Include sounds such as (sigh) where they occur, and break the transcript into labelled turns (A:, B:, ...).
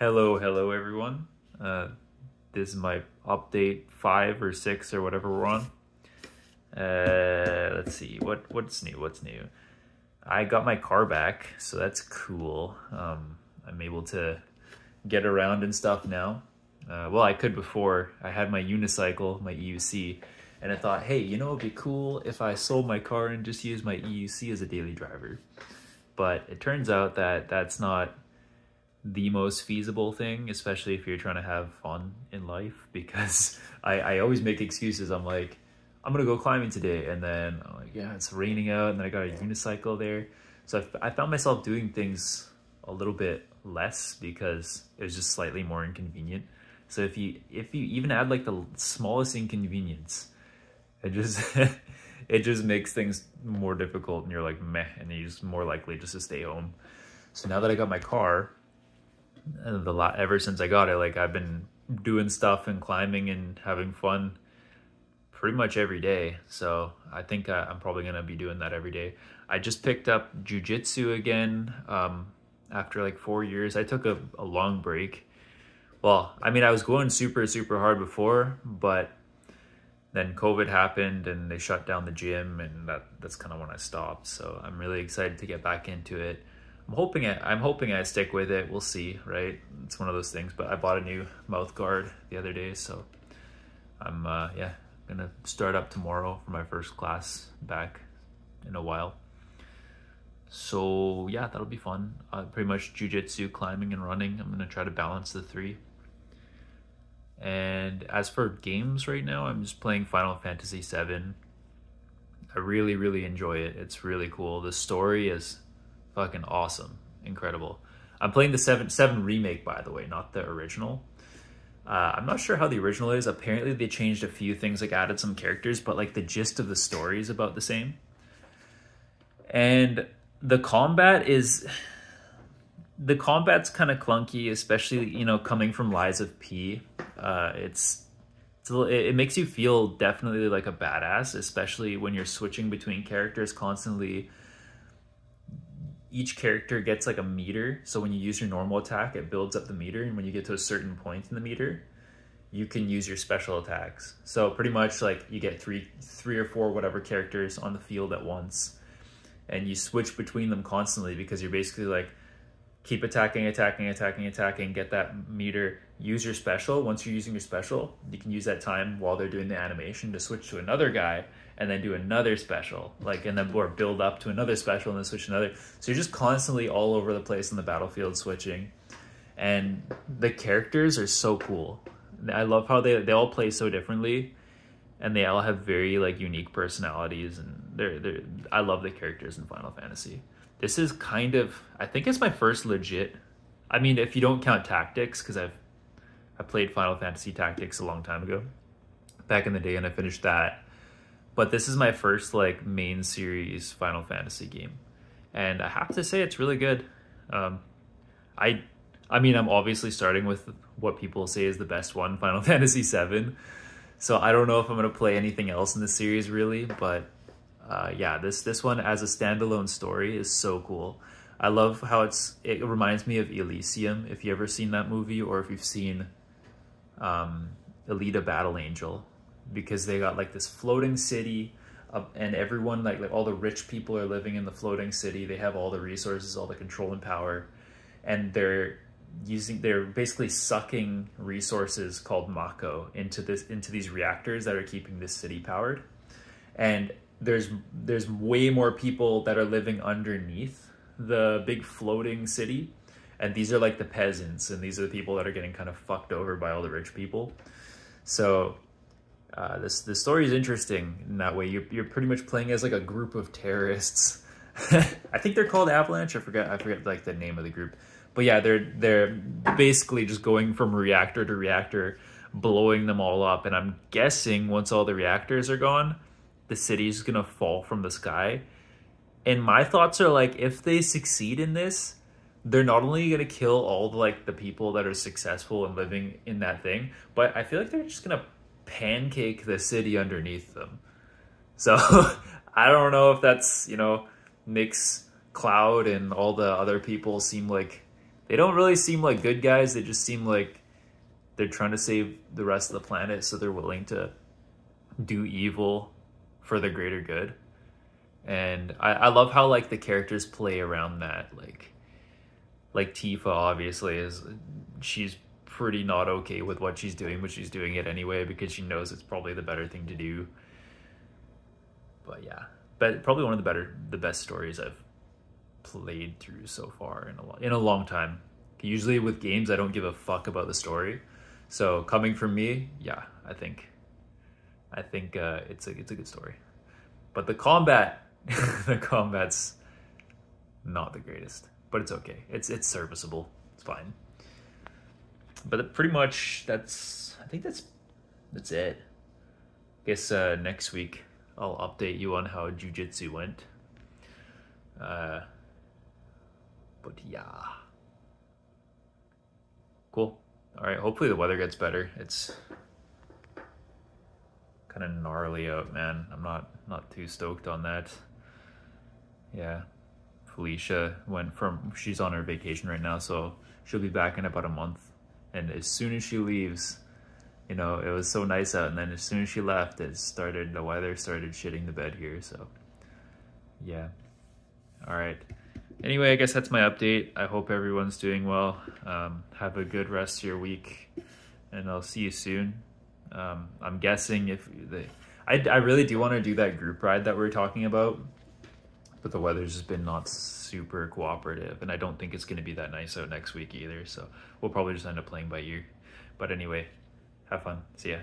A: Hello, hello everyone. Uh, this is my update five or six or whatever we're on. Uh, let's see what what's new. What's new? I got my car back, so that's cool. Um, I'm able to get around and stuff now. Uh, well, I could before. I had my unicycle, my EUC, and I thought, hey, you know, it'd be cool if I sold my car and just used my EUC as a daily driver. But it turns out that that's not the most feasible thing, especially if you're trying to have fun in life, because (laughs) I, I always make excuses. I'm like, I'm gonna go climbing today, and then I'm like, yeah, it's raining out, and then I got a unicycle there. So I, I found myself doing things a little bit less because it was just slightly more inconvenient. So if you if you even add like the smallest inconvenience, it just (laughs) it just makes things more difficult, and you're like meh, and you're just more likely just to stay home. So now that I got my car, the lot ever since I got it, like I've been doing stuff and climbing and having fun pretty much every day. So I think I, am probably gonna be doing that every day. I just picked up jujitsu again um, after like four years. I took a, a long break. Well, I mean, I was going super super hard before, but then COVID happened and they shut down the gym, and that that's kind of when I stopped. So I'm really excited to get back into it. I'm hoping I, I'm hoping I stick with it. We'll see, right? It's one of those things. But I bought a new mouth guard the other day, so I'm uh, yeah gonna start up tomorrow for my first class back in a while. So yeah, that'll be fun. Uh, pretty much jujitsu, climbing, and running. I'm gonna try to balance the three. And as for games right now, I'm just playing Final Fantasy VII. I really, really enjoy it. It's really cool. The story is fucking awesome, incredible. I'm playing the seven seven remake, by the way, not the original. Uh, I'm not sure how the original is. Apparently, they changed a few things, like added some characters, but like the gist of the story is about the same. And the combat is (sighs) the combat's kind of clunky, especially you know coming from Lies of P. Uh, it's, it makes you feel definitely like a badass, especially when you're switching between characters constantly each character gets like a meter. So when you use your normal attack, it builds up the meter. And when you get to a certain point in the meter, you can use your special attacks. So pretty much like you get three, three or four whatever characters on the field at once. And you switch between them constantly because you're basically like, keep attacking, attacking, attacking, attacking, get that meter, use your special. Once you're using your special, you can use that time while they're doing the animation to switch to another guy and then do another special, like and then or build up to another special and then switch another. So you're just constantly all over the place in the battlefield switching. And the characters are so cool. I love how they they all play so differently and they all have very like unique personalities and they're they're I love the characters in Final Fantasy. This is kind of I think it's my first legit I mean if you don't count tactics cuz I've I played Final Fantasy Tactics a long time ago back in the day and I finished that but this is my first like main series Final Fantasy game, and I have to say it's really good. Um, I, I mean, I'm obviously starting with what people say is the best one, (laughs) Final Fantasy VII. So I don't know if I'm gonna play anything else in the series really, but uh, yeah, this this one as a standalone story is so cool. I love how it's. It reminds me of Elysium. If you ever seen that movie, or if you've seen um, Battle Angel, because they got like this floating city uh, and everyone like like all the rich people are living in the floating city they have all the resources all the control and power and they're using they're basically sucking resources called mako into this into these reactors that are keeping this city powered and there's there's way more people that are living underneath the big floating city and these are like the peasants and these are the people that are getting kind of fucked over by all the rich people so uh, this the story is interesting in that way. You're you're pretty much playing as like a group of terrorists. (laughs) I think they're called Avalanche. I forget I forget like the name of the group. But yeah, they're they're basically just going from reactor to reactor, blowing them all up. And I'm guessing once all the reactors are gone, the city is gonna fall from the sky. And my thoughts are like, if they succeed in this, they're not only gonna kill all the like the people that are successful and living in that thing, but I feel like they're just gonna pancake the city underneath them. So (laughs) I don't know if that's, you know, makes Cloud and all the other people seem like they don't really seem like good guys. They just seem like they're trying to save the rest of the planet, so they're willing to do evil for the greater good. And I, I love how like the characters play around that. Like like Tifa obviously is she's pretty not okay with what she's doing, but she's doing it anyway because she knows it's probably the better thing to do. But yeah, but probably one of the better, the best stories I've played through so far in a in a long time. Usually with games, I don't give a fuck about the story. So coming from me, yeah, I think, I think uh, it's a it's a good story. But the combat, (laughs) the combat's not the greatest, but it's okay. It's it's serviceable. It's fine. But pretty much that's I think that's that's it. I Guess uh, next week I'll update you on how jujitsu went. Uh, but yeah. Cool. All right. Hopefully the weather gets better. It's kind of gnarly out, man. I'm not not too stoked on that. Yeah. Felicia went from she's on her vacation right now, so she'll be back in about a month. And as soon as she leaves, you know, it was so nice out, and then as soon as she left, it started the weather started shitting the bed here. So, yeah. All right. Anyway, I guess that's my update. I hope everyone's doing well. Um, have a good rest of your week, and I'll see you soon. Um, I'm guessing if they, I, I really do want to do that group ride that we are talking about, but the weather's just been not super cooperative, and I don't think it's going to be that nice out next week either. So we'll probably just end up playing by ear. But anyway, have fun. See ya.